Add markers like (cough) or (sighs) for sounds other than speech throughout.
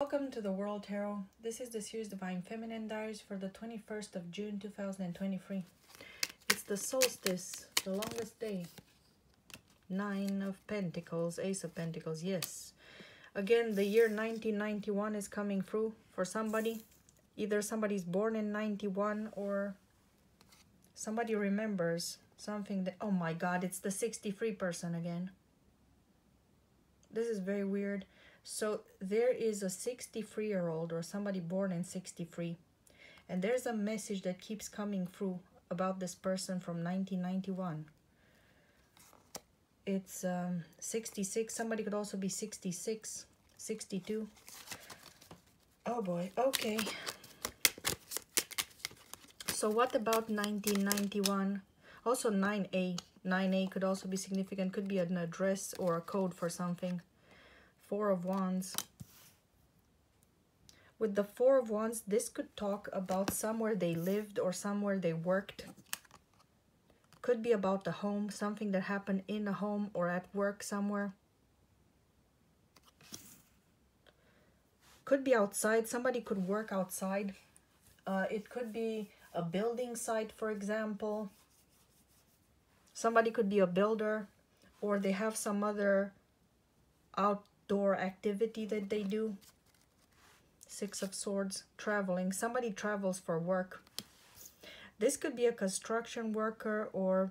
Welcome to the World Tarot. This is the series Divine Feminine Diaries for the 21st of June 2023. It's the solstice, the longest day. Nine of Pentacles, Ace of Pentacles, yes. Again, the year 1991 is coming through for somebody. Either somebody's born in 91 or somebody remembers something that, oh my god, it's the 63 person again. This is very weird. So there is a 63 year old or somebody born in 63. And there's a message that keeps coming through about this person from 1991. It's um, 66. Somebody could also be 66, 62. Oh boy, okay. So what about 1991? Also 9A. 9A could also be significant. Could be an address or a code for something. Four of Wands. With the Four of Wands, this could talk about somewhere they lived or somewhere they worked. Could be about the home, something that happened in a home or at work somewhere. Could be outside. Somebody could work outside. Uh, it could be a building site, for example. Somebody could be a builder or they have some other outdoor activity that they do. Six of Swords, traveling. Somebody travels for work. This could be a construction worker or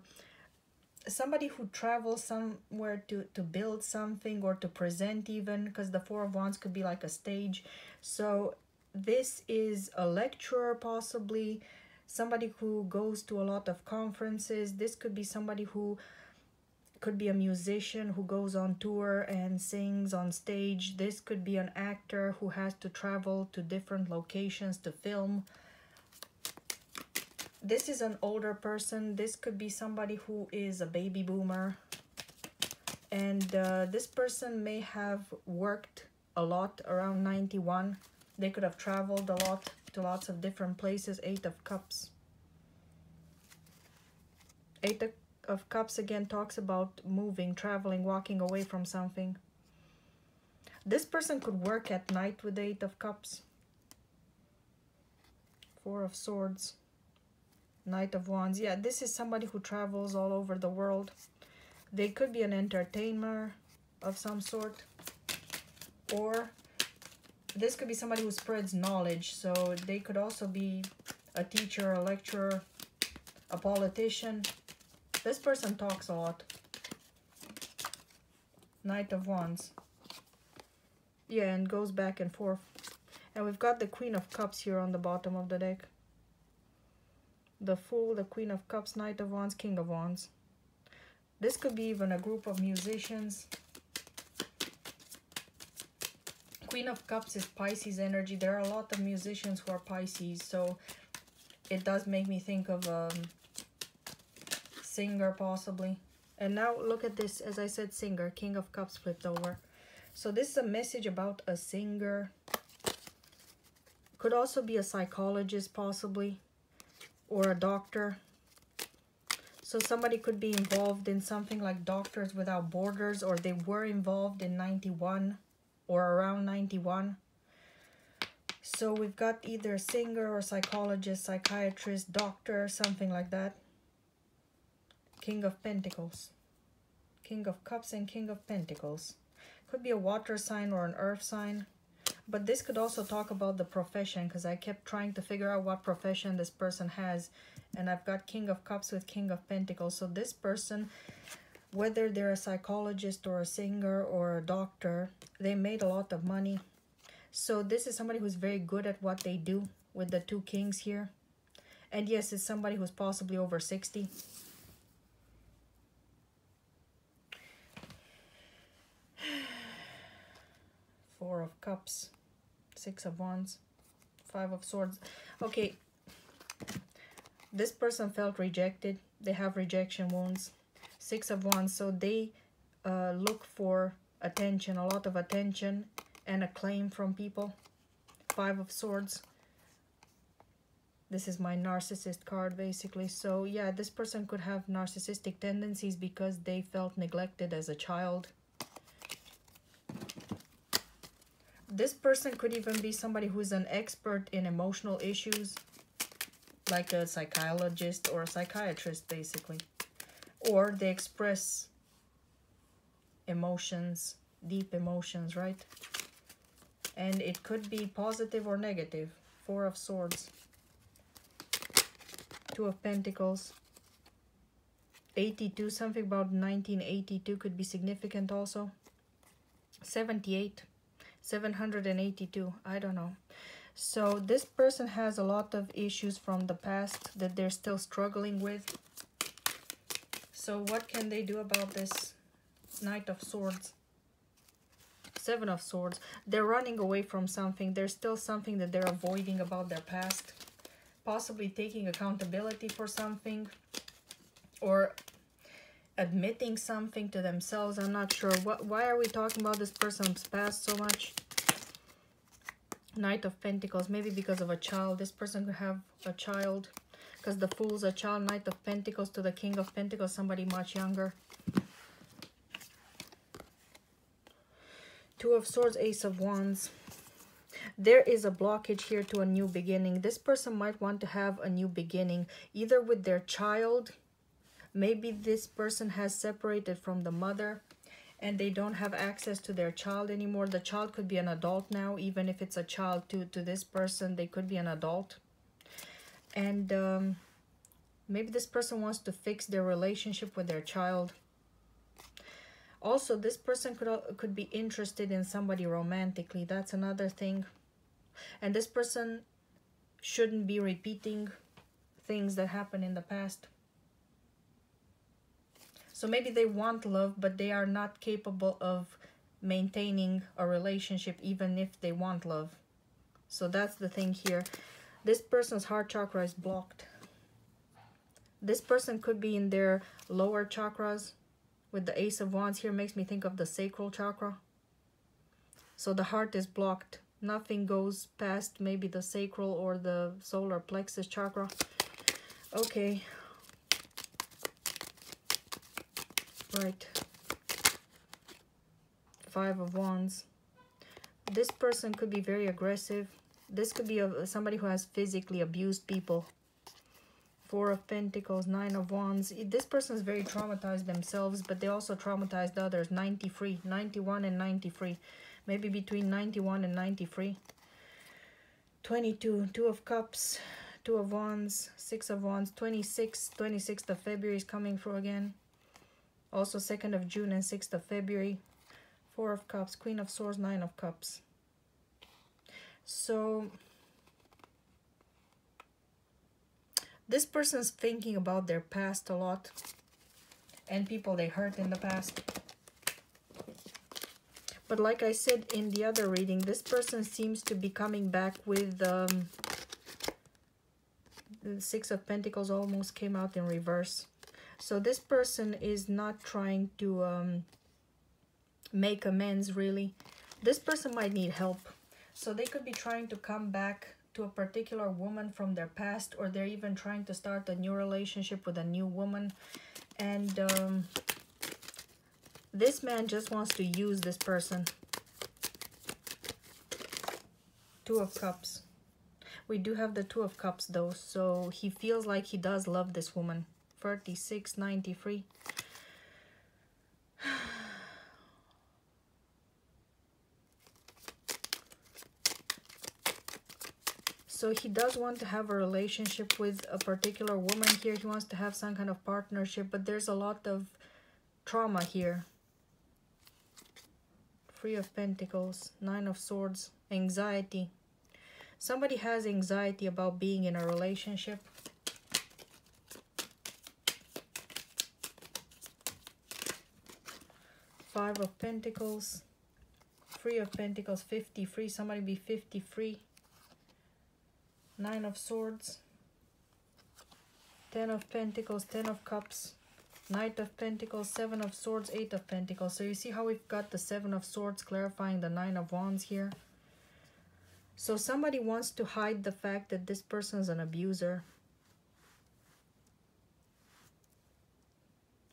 somebody who travels somewhere to, to build something or to present even because the Four of Wands could be like a stage. So this is a lecturer possibly, somebody who goes to a lot of conferences. This could be somebody who could be a musician who goes on tour and sings on stage. This could be an actor who has to travel to different locations to film. This is an older person. This could be somebody who is a baby boomer. And uh, this person may have worked a lot around 91. They could have traveled a lot to lots of different places. Eight of Cups. Eight of of Cups again talks about moving, traveling, walking away from something. This person could work at night with the Eight of Cups. Four of Swords. Knight of Wands. Yeah, this is somebody who travels all over the world. They could be an entertainer of some sort. Or this could be somebody who spreads knowledge. So they could also be a teacher, a lecturer, a politician. This person talks a lot. Knight of Wands. Yeah, and goes back and forth. And we've got the Queen of Cups here on the bottom of the deck. The Fool, the Queen of Cups, Knight of Wands, King of Wands. This could be even a group of musicians. Queen of Cups is Pisces energy. There are a lot of musicians who are Pisces, so it does make me think of um, singer possibly. And now look at this, as I said, singer, King of Cups flipped over. So this is a message about a singer. Could also be a psychologist possibly, or a doctor. So somebody could be involved in something like Doctors Without Borders, or they were involved in 91 or around 91. So we've got either singer or psychologist, psychiatrist, doctor, something like that. King of Pentacles. King of Cups and King of Pentacles. Could be a water sign or an earth sign. But this could also talk about the profession because I kept trying to figure out what profession this person has. And I've got King of Cups with King of Pentacles. So this person, whether they're a psychologist or a singer or a doctor, they made a lot of money. So this is somebody who's very good at what they do with the two kings here. And yes, it's somebody who's possibly over 60. Four of Cups, Six of Wands, Five of Swords. Okay, this person felt rejected. They have rejection wounds. Six of Wands, so they uh, look for attention, a lot of attention and acclaim from people. Five of Swords. This is my narcissist card, basically. So, yeah, this person could have narcissistic tendencies because they felt neglected as a child This person could even be somebody who's an expert in emotional issues, like a psychologist or a psychiatrist, basically. Or they express emotions, deep emotions, right? And it could be positive or negative. Four of Swords. Two of Pentacles. 82, something about 1982 could be significant also. 78, 782, I don't know. So this person has a lot of issues from the past that they're still struggling with. So what can they do about this Knight of Swords? Seven of Swords. They're running away from something. There's still something that they're avoiding about their past. Possibly taking accountability for something or admitting something to themselves. I'm not sure. What, why are we talking about this person's past so much? Knight of Pentacles. Maybe because of a child. This person could have a child. Because the Fool's a child. Knight of Pentacles to the King of Pentacles. Somebody much younger. Two of Swords. Ace of Wands there is a blockage here to a new beginning. This person might want to have a new beginning, either with their child. Maybe this person has separated from the mother and they don't have access to their child anymore. The child could be an adult now, even if it's a child to, to this person, they could be an adult. And um, maybe this person wants to fix their relationship with their child. Also, this person could, could be interested in somebody romantically. That's another thing. And this person shouldn't be repeating things that happened in the past. So maybe they want love, but they are not capable of maintaining a relationship even if they want love. So that's the thing here. This person's heart chakra is blocked. This person could be in their lower chakras with the ace of wands here makes me think of the sacral chakra. So the heart is blocked nothing goes past maybe the sacral or the solar plexus chakra okay right. Five of wands. This person could be very aggressive. This could be a, somebody who has physically abused people. Four of pentacles nine of wands. This person is very traumatized themselves but they also traumatized others. 93 91 and 93 maybe between 91 and 93 22 two of cups two of wands six of wands. 26 26th of february is coming through again also 2nd of june and 6th of february four of cups queen of swords nine of cups so this person's thinking about their past a lot and people they hurt in the past but like I said in the other reading, this person seems to be coming back with um, the Six of Pentacles almost came out in reverse. So this person is not trying to um, make amends really. This person might need help. So they could be trying to come back to a particular woman from their past or they're even trying to start a new relationship with a new woman. And um, this man just wants to use this person. Two of Cups. We do have the Two of Cups though, so he feels like he does love this woman. 36, 93. So he does want to have a relationship with a particular woman here. He wants to have some kind of partnership, but there's a lot of trauma here. Three of Pentacles, Nine of Swords, anxiety. Somebody has anxiety about being in a relationship. Five of Pentacles, Three of Pentacles, 53. Somebody be 53. Nine of Swords, Ten of Pentacles, Ten of Cups, Knight of Pentacles, Seven of Swords, Eight of Pentacles. So you see how we've got the Seven of Swords clarifying the Nine of Wands here? So somebody wants to hide the fact that this person is an abuser.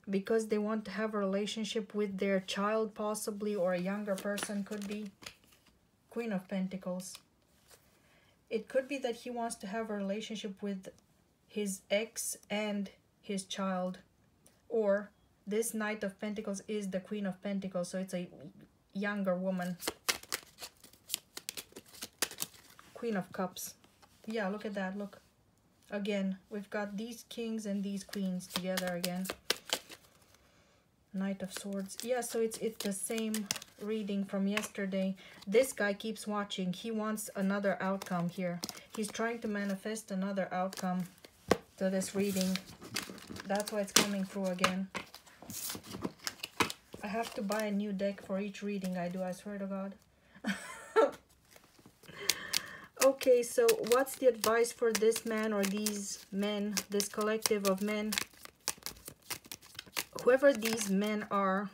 Because they want to have a relationship with their child possibly or a younger person could be. Queen of Pentacles. It could be that he wants to have a relationship with his ex and his child. Or this Knight of Pentacles is the Queen of Pentacles, so it's a younger woman. Queen of Cups. Yeah, look at that, look. Again, we've got these kings and these queens together again. Knight of Swords. Yeah, so it's it's the same reading from yesterday. This guy keeps watching. He wants another outcome here. He's trying to manifest another outcome to this reading. That's why it's coming through again. I have to buy a new deck for each reading I do, I swear to God. (laughs) okay, so what's the advice for this man or these men, this collective of men? Whoever these men are,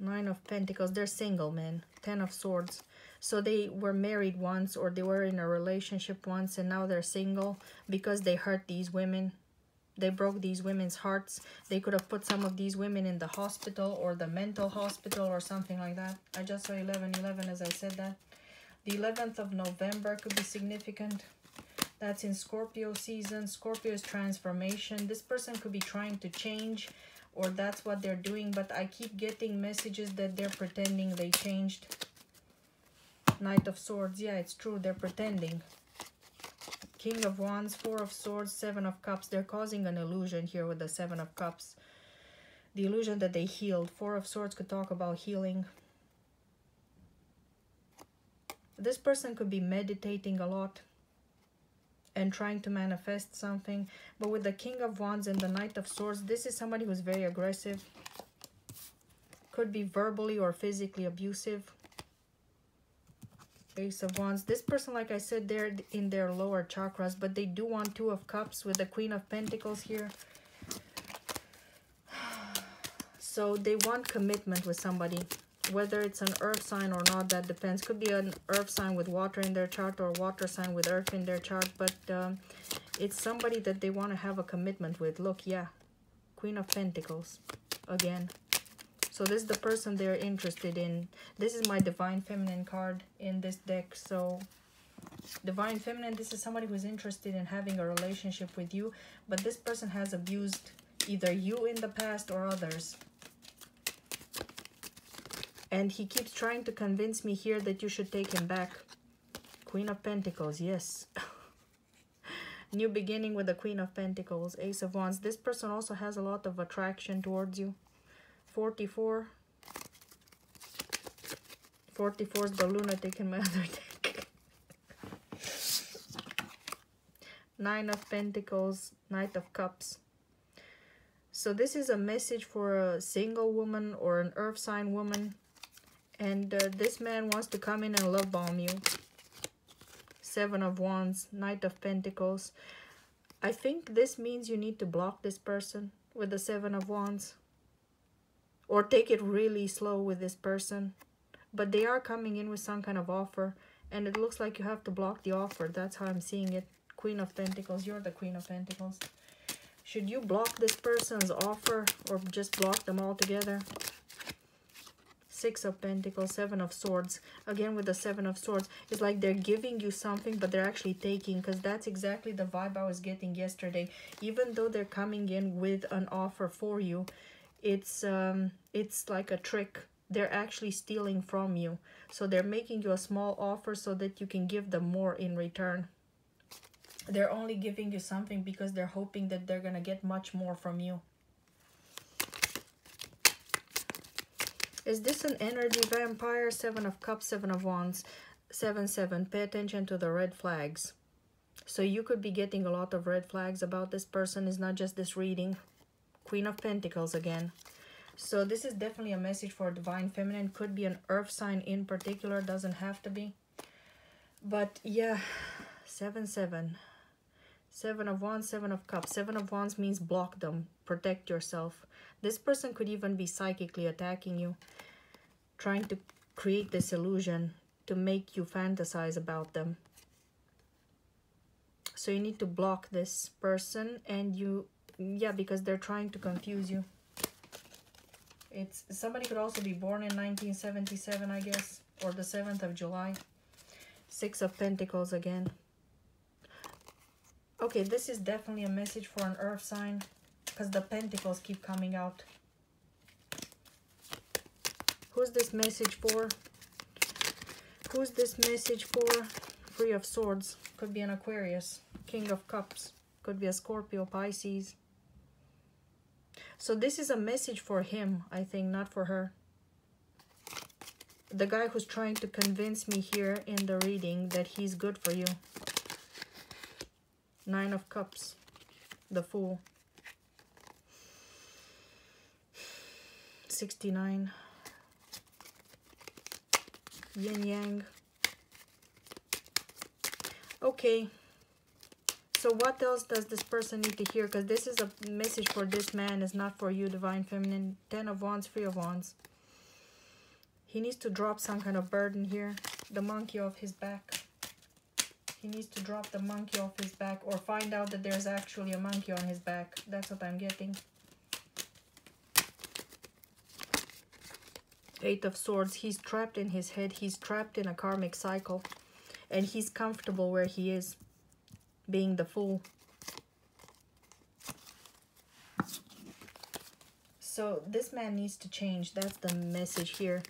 Nine of Pentacles, they're single men. Ten of Swords. So they were married once or they were in a relationship once and now they're single because they hurt these women they broke these women's hearts. They could have put some of these women in the hospital or the mental hospital or something like that. I just saw 11-11 as I said that. The 11th of November could be significant. That's in Scorpio season. Scorpio is transformation. This person could be trying to change or that's what they're doing. But I keep getting messages that they're pretending they changed. Knight of Swords. Yeah, it's true. They're pretending. King of Wands, Four of Swords, Seven of Cups. They're causing an illusion here with the Seven of Cups. The illusion that they healed. Four of Swords could talk about healing. This person could be meditating a lot and trying to manifest something. But with the King of Wands and the Knight of Swords, this is somebody who's very aggressive. Could be verbally or physically abusive. Ace of Wands. This person, like I said, they're in their lower chakras, but they do want Two of Cups with the Queen of Pentacles here. (sighs) So they want commitment with somebody. Whether it's an earth sign or not, that depends. Could be an earth sign with water in their chart or water sign with earth in their chart. But um, it's somebody that they want to have a commitment with. Look, yeah. Queen of Pentacles. Again. So this is the person they're interested in. This is my Divine Feminine card in this deck. So Divine Feminine, this is somebody who's interested in having a relationship with you. But this person has abused either you in the past or others. And he keeps trying to convince me here that you should take him back. Queen of Pentacles, yes. (laughs) New beginning with the Queen of Pentacles, Ace of Wands. This person also has a lot of attraction towards you. 44. 44 is the lunatic in my (laughs) other deck. Nine of Pentacles, Knight of Cups. So this is a message for a single woman or an earth sign woman. And uh, this man wants to come in and love bomb you. Seven of Wands, Knight of Pentacles. I think this means you need to block this person with the Seven of Wands or take it really slow with this person. But they are coming in with some kind of offer and it looks like you have to block the offer. That's how I'm seeing it. Queen of Pentacles, you're the Queen of Pentacles. Should you block this person's offer or just block them all together? Six of Pentacles, Seven of Swords. Again, with the Seven of Swords, it's like they're giving you something, but they're actually taking, because that's exactly the vibe I was getting yesterday. Even though they're coming in with an offer for you, it's um it's like a trick they're actually stealing from you so they're making you a small offer so that you can give them more in return they're only giving you something because they're hoping that they're gonna get much more from you is this an energy vampire seven of cups seven of wands seven seven pay attention to the red flags so you could be getting a lot of red flags about this person it's not just this reading Queen of Pentacles again. So this is definitely a message for Divine Feminine. Could be an earth sign in particular. Doesn't have to be. But yeah, 7, 7. Seven of Wands, Seven of Cups. Seven of Wands means block them. Protect yourself. This person could even be psychically attacking you. Trying to create this illusion to make you fantasize about them. So you need to block this person and you yeah because they're trying to confuse you it's somebody could also be born in 1977 i guess or the 7th of July. Six of Pentacles again. Okay, this is definitely a message for an earth sign because the pentacles keep coming out. Who's this message for? Who's this message for? Three of Swords. Could be an Aquarius. King of Cups. Could be a Scorpio, Pisces. So this is a message for him, I think, not for her. The guy who's trying to convince me here in the reading that he's good for you. Nine of Cups. The Fool. 69. Yin Yang. Okay. So what else does this person need to hear? Because this is a message for this man. It's not for you, Divine Feminine. Ten of Wands, Three of Wands. He needs to drop some kind of burden here. The monkey off his back. He needs to drop the monkey off his back or find out that there's actually a monkey on his back. That's what I'm getting. Eight of Swords. He's trapped in his head. He's trapped in a karmic cycle. And he's comfortable where he is being the fool. So this man needs to change. That's the message here.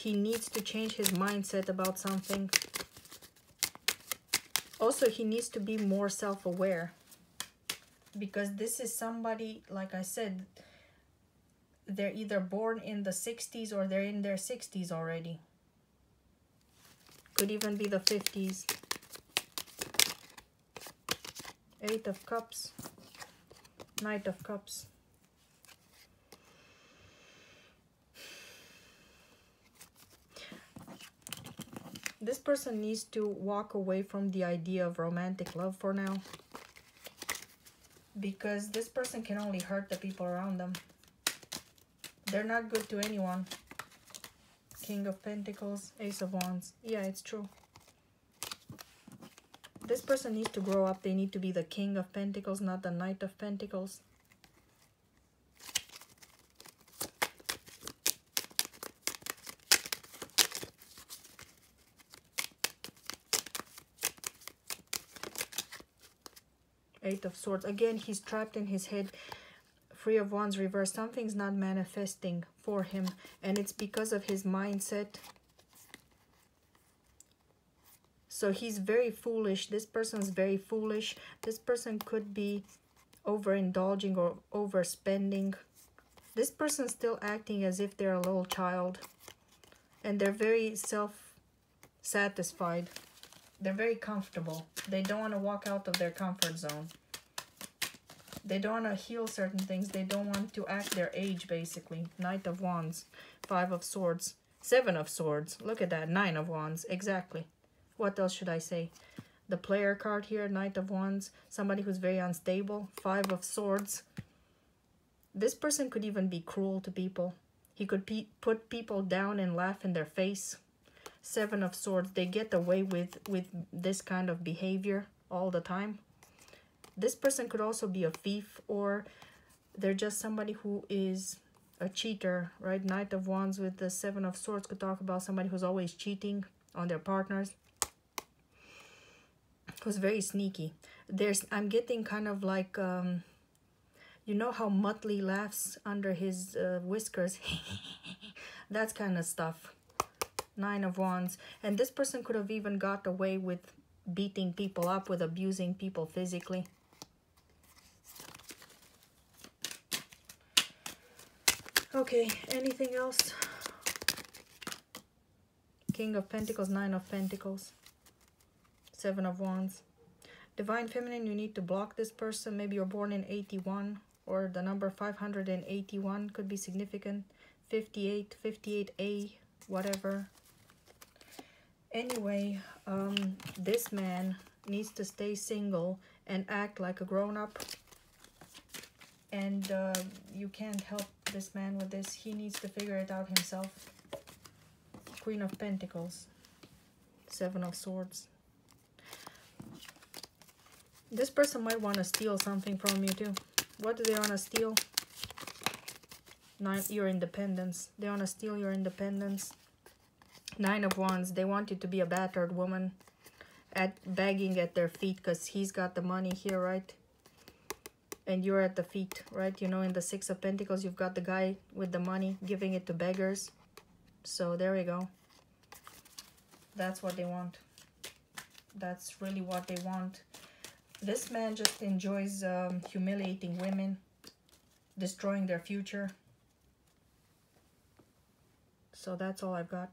He needs to change his mindset about something. Also, he needs to be more self-aware. Because this is somebody, like I said, they're either born in the 60s or they're in their 60s already. Could even be the 50s. Eight of Cups. Knight of Cups. This person needs to walk away from the idea of romantic love for now. Because this person can only hurt the people around them. They're not good to anyone. King of Pentacles, Ace of Wands. Yeah, it's true. This person needs to grow up. They need to be the King of Pentacles, not the Knight of Pentacles. Eight of Swords. Again, he's trapped in his head. Three of Wands reverse. Something's not manifesting for him. And it's because of his mindset. So he's very foolish. This person's very foolish. This person could be overindulging or overspending. This person's still acting as if they're a little child. And they're very self-satisfied. They're very comfortable. They don't want to walk out of their comfort zone. They don't want to heal certain things. They don't want to act their age, basically. Knight of Wands. Five of Swords. Seven of Swords. Look at that. Nine of Wands. Exactly. What else should I say? The player card here. Knight of Wands. Somebody who's very unstable. Five of Swords. This person could even be cruel to people. He could pe put people down and laugh in their face. Seven of Swords. They get away with, with this kind of behavior all the time. This person could also be a thief or they're just somebody who is a cheater, right? Knight of Wands with the Seven of Swords could talk about somebody who's always cheating on their partners. Who's very sneaky. There's, I'm getting kind of like, um, you know how Muttley laughs under his uh, whiskers? (laughs) That's kind of stuff. Nine of Wands. And this person could have even got away with beating people up, with abusing people physically. Okay, anything else? King of Pentacles, Nine of Pentacles, Seven of Wands. Divine Feminine, you need to block this person. Maybe you're born in 81 or the number 581 could be significant. 58, 58A, whatever. Anyway, um, this man needs to stay single and act like a grown-up and uh, you can't help this man with this. He needs to figure it out himself. Queen of Pentacles. Seven of Swords. This person might want to steal something from you too. What do they want to steal? nine your independence they want to steal your independence nine of wands they want you to be a battered woman at begging at their feet because he's got the money here right and you're at the feet right? You know in the six of pentacles you've got the guy with the money giving it to beggars. So there we go. That's what they want. That's really what they want. This man just enjoys um, humiliating women destroying their future. So that's all I've got